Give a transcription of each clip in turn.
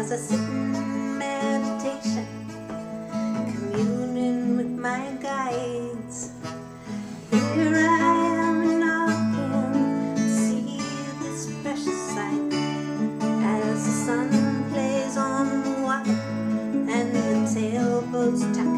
as I sit in meditation, communing with my guides. Here I am knocking see this precious sight as the sun plays on the water and the sailboats tap.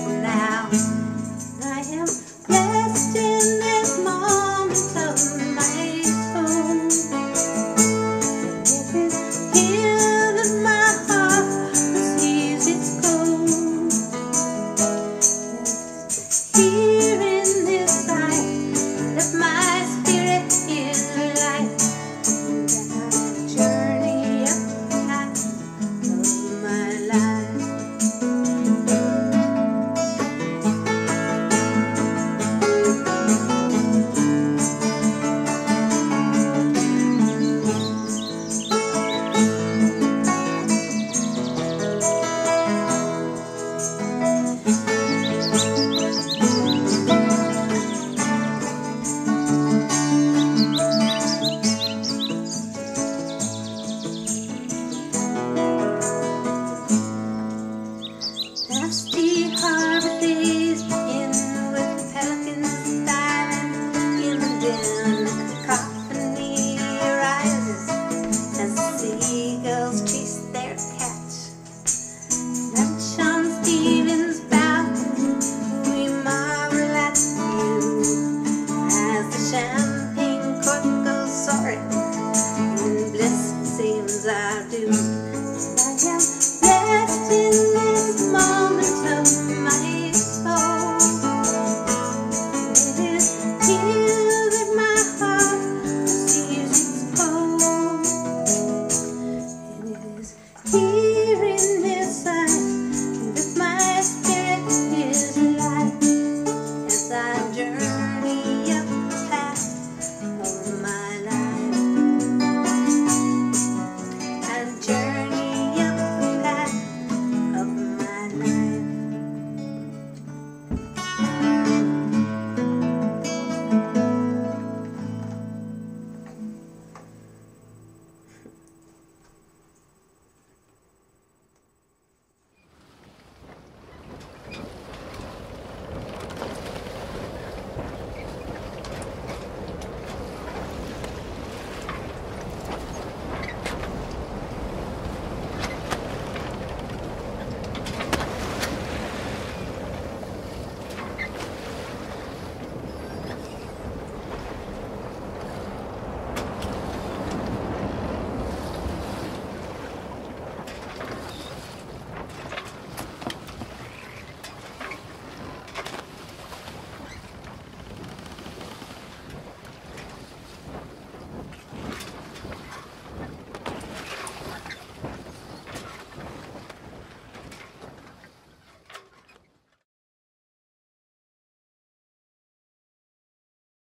Now. last. again. my